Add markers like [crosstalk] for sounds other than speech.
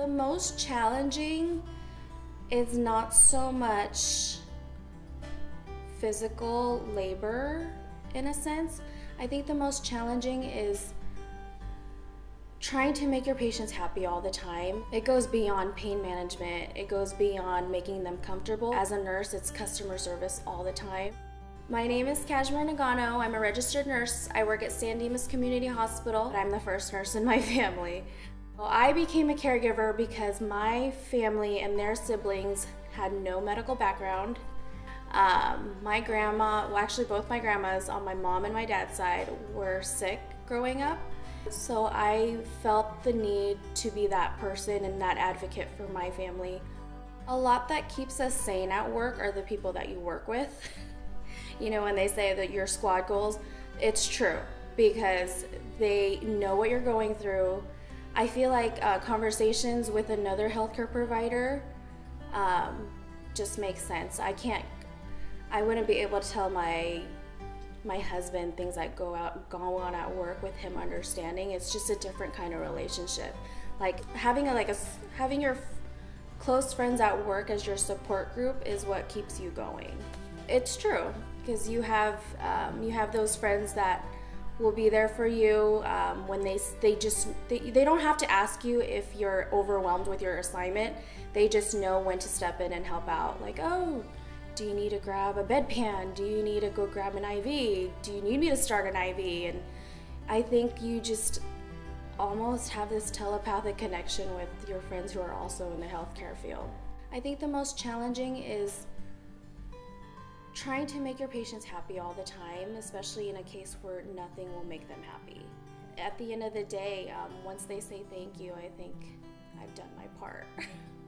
The most challenging is not so much physical labor in a sense. I think the most challenging is trying to make your patients happy all the time. It goes beyond pain management, it goes beyond making them comfortable. As a nurse, it's customer service all the time. My name is Cashmere Nagano. I'm a registered nurse. I work at San Dimas Community Hospital. I'm the first nurse in my [laughs] family. Well, I became a caregiver because my family and their siblings had no medical background. Um, my grandma, well, actually, both my grandmas on my mom and my dad's side were sick growing up. So I felt the need to be that person and that advocate for my family. A lot that keeps us sane at work are the people that you work with. [laughs] you know, when they say that your squad goals, it's true because they know what you're going through. I feel like uh, conversations with another healthcare provider um, just make sense. I can't, I wouldn't be able to tell my my husband things that go out go on at work with him understanding. It's just a different kind of relationship. Like having a like a having your close friends at work as your support group is what keeps you going. It's true because you have um, you have those friends that will be there for you um, when they they just they, they don't have to ask you if you're overwhelmed with your assignment they just know when to step in and help out like oh do you need to grab a bedpan? Do you need to go grab an IV? Do you need me to start an IV? And I think you just almost have this telepathic connection with your friends who are also in the healthcare field. I think the most challenging is trying to make your patients happy all the time, especially in a case where nothing will make them happy. At the end of the day, um, once they say thank you, I think I've done my part. [laughs]